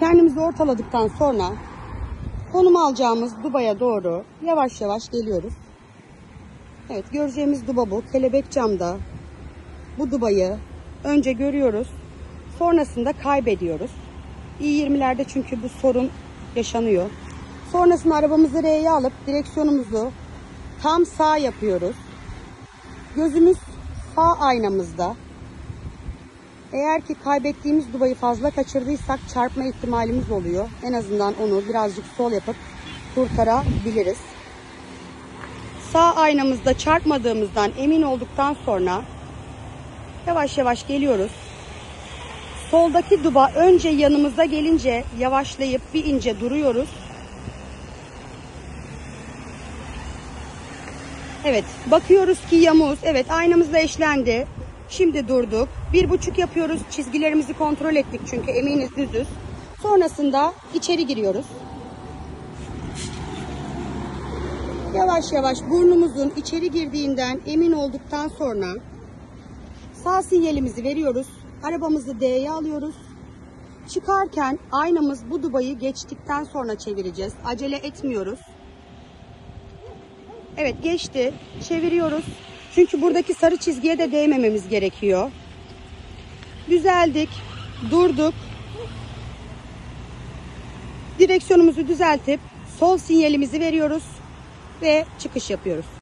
kendimizi ortaladıktan sonra konum alacağımız dubaya doğru yavaş yavaş geliyoruz. Evet göreceğimiz duba bu. Kelebek camda bu dubayı önce görüyoruz. Sonrasında kaybediyoruz. i20'lerde çünkü bu sorun yaşanıyor. Sonrasında arabamızı R'ye alıp direksiyonumuzu tam sağ yapıyoruz. Gözümüz sağ aynamızda. Eğer ki kaybettiğimiz dubayı fazla kaçırdıysak çarpma ihtimalimiz oluyor. En azından onu birazcık sol yapıp kurtarabiliriz. Sağ aynamızda çarpmadığımızdan emin olduktan sonra yavaş yavaş geliyoruz. Soldaki duba önce yanımıza gelince yavaşlayıp bir ince duruyoruz. Evet bakıyoruz ki yamuz. Evet aynamızla eşlendi. Şimdi durduk. Bir buçuk yapıyoruz. Çizgilerimizi kontrol ettik çünkü eminiz düzüz. Sonrasında içeri giriyoruz. Yavaş yavaş burnumuzun içeri girdiğinden emin olduktan sonra sağ sinyalimizi veriyoruz. Arabamızı D'ye alıyoruz. Çıkarken aynamız bu dubayı geçtikten sonra çevireceğiz. Acele etmiyoruz. Evet geçti. Çeviriyoruz. Çünkü buradaki sarı çizgiye de değmememiz gerekiyor. Düzeldik. Durduk. Direksiyonumuzu düzeltip sol sinyalimizi veriyoruz ve çıkış yapıyoruz.